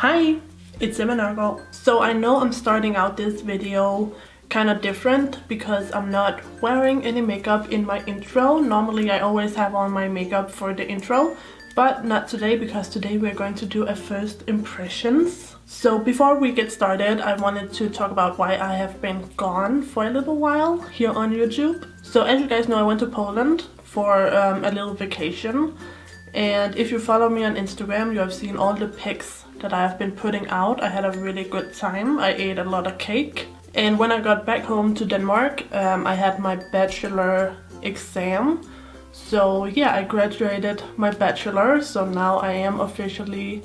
Hi, it's Nørgaard. So I know I'm starting out this video kind of different because I'm not wearing any makeup in my intro. Normally I always have on my makeup for the intro, but not today because today we're going to do a first impressions. So before we get started, I wanted to talk about why I have been gone for a little while here on YouTube. So as you guys know, I went to Poland for um, a little vacation. And if you follow me on Instagram, you have seen all the pics that I have been putting out. I had a really good time. I ate a lot of cake. And when I got back home to Denmark, um, I had my bachelor exam. So yeah, I graduated my bachelor. So now I am officially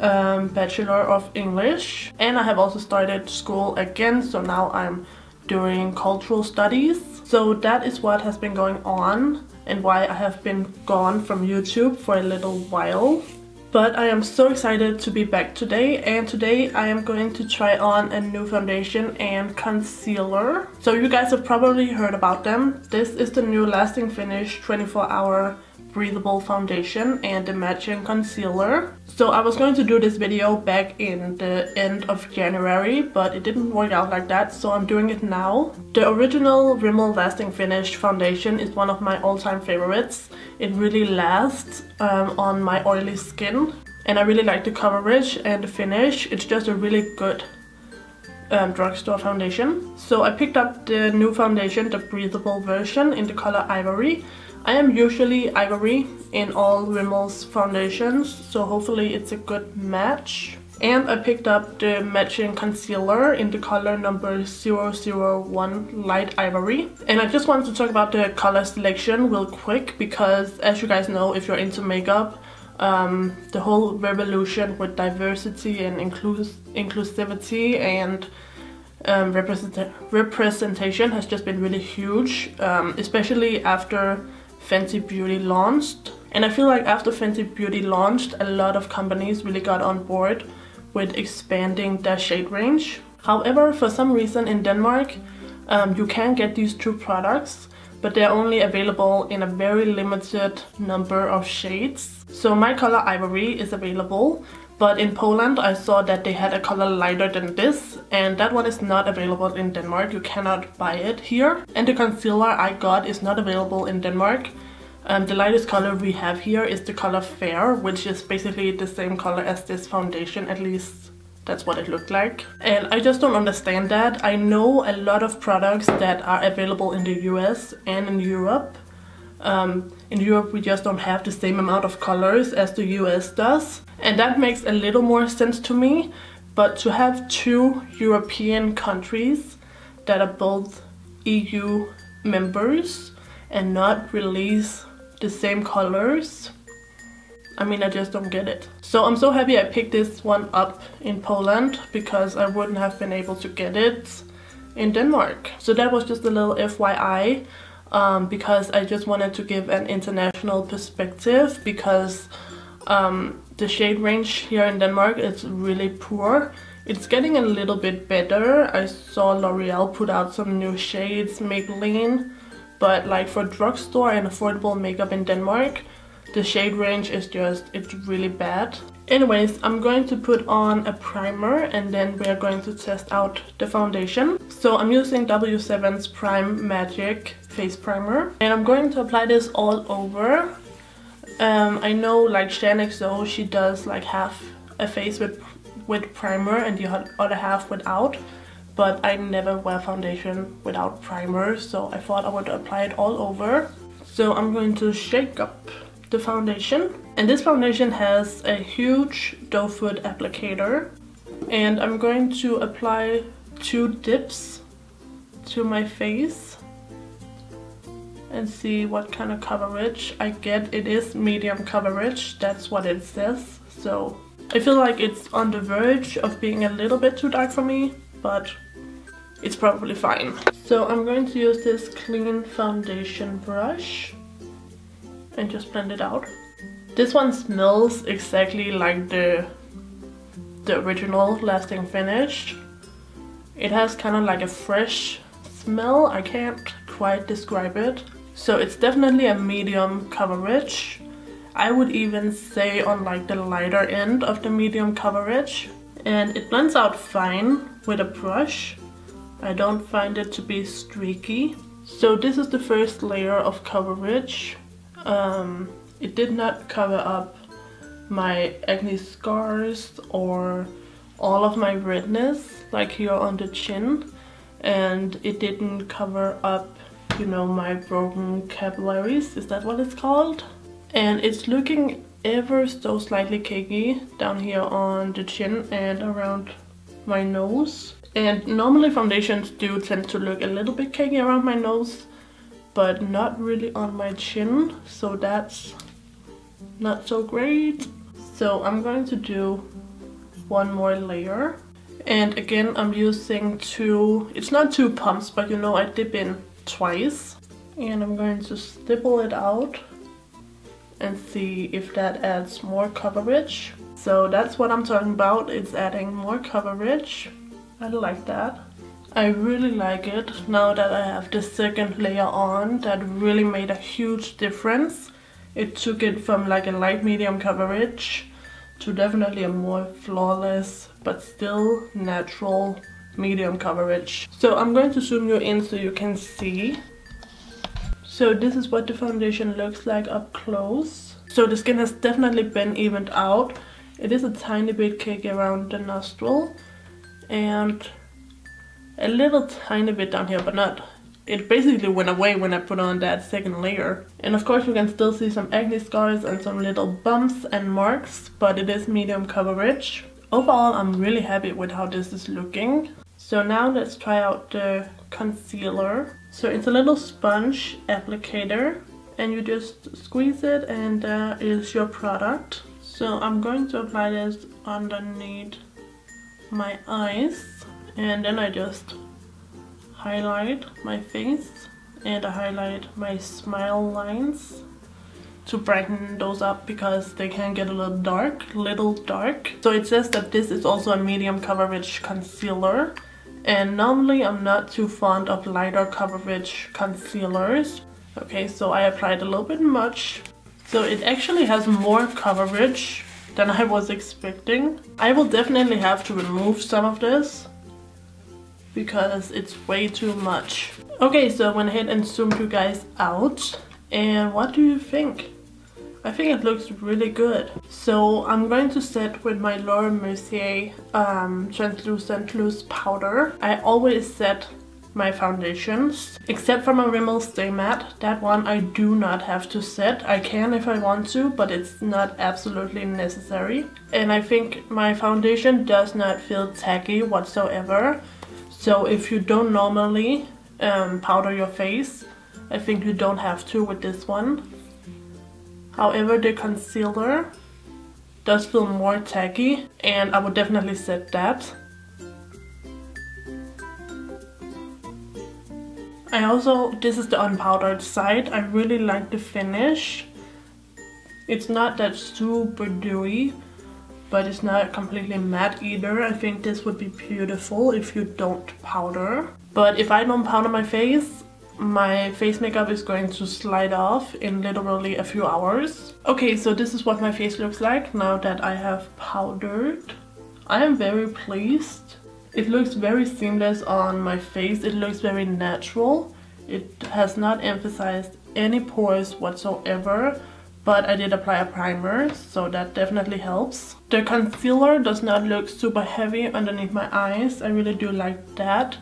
um, Bachelor of English. And I have also started school again. So now I'm doing cultural studies. So that is what has been going on and why I have been gone from YouTube for a little while. But I am so excited to be back today and today I am going to try on a new foundation and concealer. So you guys have probably heard about them. This is the new Lasting Finish 24 hour breathable foundation and the matching concealer. So I was going to do this video back in the end of January, but it didn't work out like that, so I'm doing it now. The original Rimmel Lasting Finish foundation is one of my all-time favorites. It really lasts um, on my oily skin, and I really like the coverage and the finish. It's just a really good um, drugstore foundation. So I picked up the new foundation, the breathable version in the color Ivory. I am usually ivory in all Rimmel's foundations, so hopefully it's a good match. And I picked up the matching concealer in the color number 001 Light Ivory. And I just wanted to talk about the color selection real quick because as you guys know, if you're into makeup, um, the whole revolution with diversity and inclus inclusivity and um, represent representation has just been really huge, um, especially after Fenty Beauty launched. And I feel like after Fenty Beauty launched, a lot of companies really got on board with expanding their shade range. However, for some reason in Denmark, um, you can get these two products, but they're only available in a very limited number of shades. So my color Ivory is available, but in Poland I saw that they had a color lighter than this and that one is not available in Denmark. You cannot buy it here. And the concealer I got is not available in Denmark. Um, the lightest color we have here is the color Fair, which is basically the same color as this foundation, at least that's what it looked like. And I just don't understand that. I know a lot of products that are available in the US and in Europe um, in Europe we just don't have the same amount of colors as the US does. And that makes a little more sense to me. But to have two European countries that are both EU members and not release the same colors, I mean, I just don't get it. So I'm so happy I picked this one up in Poland because I wouldn't have been able to get it in Denmark. So that was just a little FYI um, because I just wanted to give an international perspective because um, the shade range here in Denmark is really poor. It's getting a little bit better. I saw L'Oreal put out some new shades, Maybelline, but like for drugstore and affordable makeup in Denmark, the shade range is just, it's really bad. Anyways, I'm going to put on a primer and then we're going to test out the foundation. So I'm using W7's Prime Magic Face Primer and I'm going to apply this all over. Um, I know like Shaaanxo, she does like half a face with, with primer and the other half without but I never wear foundation without primer so I thought I would apply it all over. So I'm going to shake up the foundation. And this foundation has a huge doe foot applicator. And I'm going to apply two dips to my face and see what kind of coverage I get. It is medium coverage, that's what it says. So I feel like it's on the verge of being a little bit too dark for me, but it's probably fine. So I'm going to use this clean foundation brush and just blend it out. This one smells exactly like the, the original Lasting Finish. It has kind of like a fresh smell, I can't quite describe it. So it's definitely a medium coverage. I would even say on like the lighter end of the medium coverage. And it blends out fine with a brush. I don't find it to be streaky. So this is the first layer of coverage. Um, it did not cover up my acne scars or all of my redness like here on the chin. And it didn't cover up you know my broken capillaries is that what it's called? And it's looking ever so slightly cakey down here on the chin and around my nose. And normally foundations do tend to look a little bit cakey around my nose but not really on my chin so that's not so great so I'm going to do one more layer and again I'm using two it's not two pumps but you know I dip in twice and I'm going to stipple it out and see if that adds more coverage. So that's what I'm talking about, it's adding more coverage. I like that. I really like it now that I have the second layer on that really made a huge difference. It took it from like a light medium coverage to definitely a more flawless but still natural medium coverage. So I'm going to zoom you in so you can see so this is what the foundation looks like up close. So the skin has definitely been evened out. It is a tiny bit cakey around the nostril and a little tiny bit down here, but not. It basically went away when I put on that second layer. And of course you can still see some acne scars and some little bumps and marks, but it is medium coverage. Overall, I'm really happy with how this is looking. So now let's try out the concealer. So it's a little sponge applicator and you just squeeze it and there is your product. So I'm going to apply this underneath my eyes and then I just highlight my face and I highlight my smile lines to brighten those up because they can get a little dark, little dark. So it says that this is also a medium coverage concealer and normally I'm not too fond of lighter coverage concealers. Okay, so I applied a little bit much. So it actually has more coverage than I was expecting. I will definitely have to remove some of this because it's way too much. Okay, so I went ahead and zoomed you guys out. And what do you think? I think it looks really good. So I'm going to set with my Laura Mercier um, translucent loose powder. I always set my foundations except for my Rimmel Stay Matte. That one I do not have to set. I can if I want to but it's not absolutely necessary. And I think my foundation does not feel tacky whatsoever. So if you don't normally um, powder your face I think you don't have to with this one. However, the concealer does feel more tacky and I would definitely set that. I also, this is the unpowdered side, I really like the finish. It's not that super dewy, but it's not completely matte either. I think this would be beautiful if you don't powder. But if I don't powder my face, my face makeup is going to slide off in literally a few hours. Okay, so this is what my face looks like now that I have powdered. I am very pleased. It looks very seamless on my face. It looks very natural. It has not emphasized any pores whatsoever but I did apply a primer so that definitely helps. The concealer does not look super heavy underneath my eyes. I really do like that.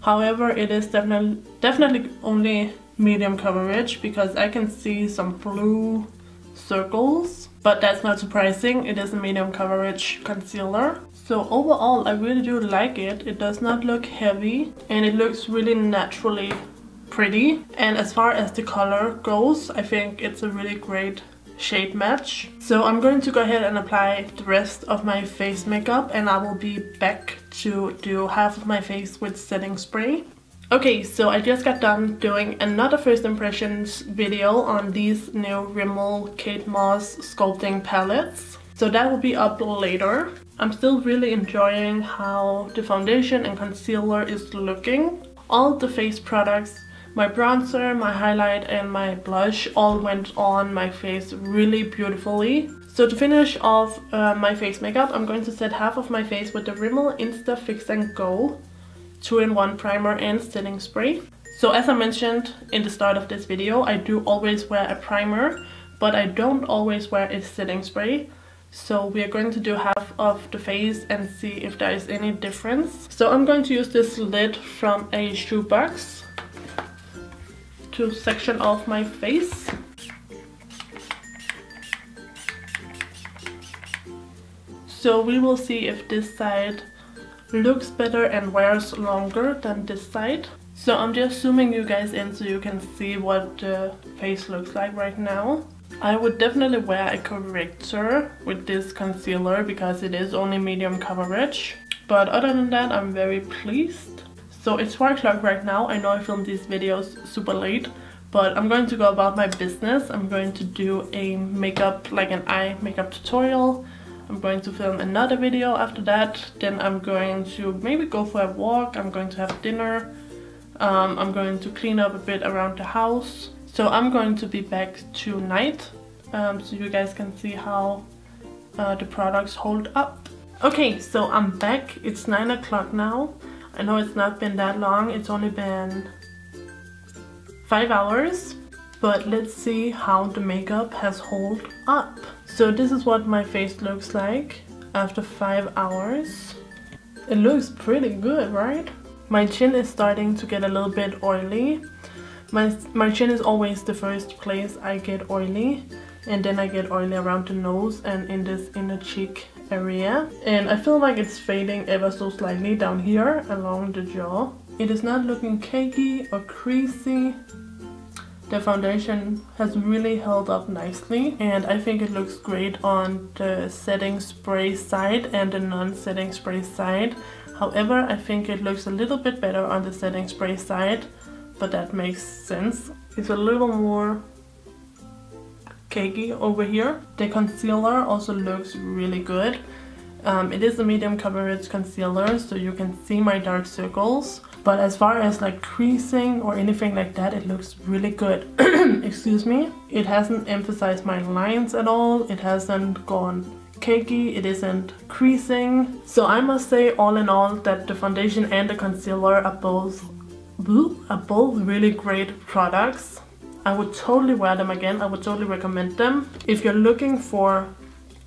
However, it is definitely, definitely only medium coverage because I can see some blue circles. But that's not surprising, it is a medium coverage concealer. So overall, I really do like it. It does not look heavy and it looks really naturally pretty. And as far as the color goes, I think it's a really great shade match. So I'm going to go ahead and apply the rest of my face makeup and I will be back to do half of my face with setting spray. Okay, so I just got done doing another first impressions video on these new Rimmel Kate Moss sculpting palettes. So that will be up later. I'm still really enjoying how the foundation and concealer is looking. All the face products My bronzer, my highlight and my blush all went on my face really beautifully. So to finish off uh, my face makeup, I'm going to set half of my face with the Rimmel Insta Fix and Go 2-in-1 primer and setting spray. So as I mentioned in the start of this video, I do always wear a primer, but I don't always wear a setting spray. So we are going to do half of the face and see if there is any difference. So I'm going to use this lid from a shoebox to section off my face. So we will see if this side looks better and wears longer than this side. So I'm just zooming you guys in so you can see what the face looks like right now. I would definitely wear a corrector with this concealer because it is only medium coverage. But other than that, I'm very pleased. So it's 4 o'clock right now. I know I filmed these videos super late, but I'm going to go about my business. I'm going to do a makeup, like an eye makeup tutorial. I'm going to film another video after that. Then I'm going to maybe go for a walk. I'm going to have dinner. Um, I'm going to clean up a bit around the house. So I'm going to be back tonight um, so you guys can see how uh, the products hold up. Okay, so I'm back. It's 9 o'clock now. I know it's not been that long, it's only been five hours, but let's see how the makeup has held up. So this is what my face looks like after five hours. It looks pretty good, right? My chin is starting to get a little bit oily. My, my chin is always the first place I get oily and then I get oily around the nose and in this inner cheek area and I feel like it's fading ever so slightly down here along the jaw. It is not looking cakey or creasy. The foundation has really held up nicely and I think it looks great on the setting spray side and the non-setting spray side. However, I think it looks a little bit better on the setting spray side, but that makes sense. It's a little more cakey over here. The concealer also looks really good. Um, it is a medium coverage concealer so you can see my dark circles. But as far as like creasing or anything like that, it looks really good. Excuse me. It hasn't emphasized my lines at all. It hasn't gone cakey, it isn't creasing. So I must say all in all that the foundation and the concealer are both, are both really great products. I would totally wear them again. I would totally recommend them. If you're looking for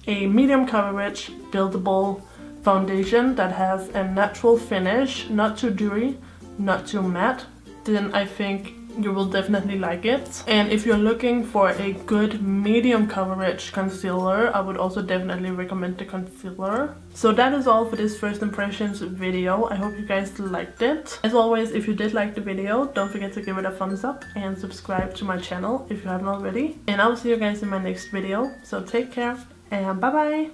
a medium coverage buildable foundation that has a natural finish, not too dewy, not too matte, then I think you will definitely like it. And if you're looking for a good medium coverage concealer, I would also definitely recommend the concealer. So that is all for this first impressions video. I hope you guys liked it. As always, if you did like the video, don't forget to give it a thumbs up and subscribe to my channel if you haven't already. And I will see you guys in my next video. So take care and bye bye!